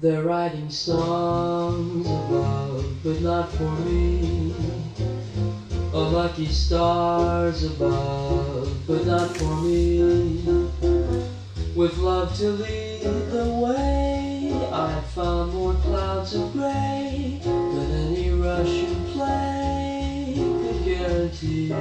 They're writing songs above, but not for me. Oh, lucky stars above, but not for me. With love to lead the way, I've found more clouds of gray than any Russian play could guarantee.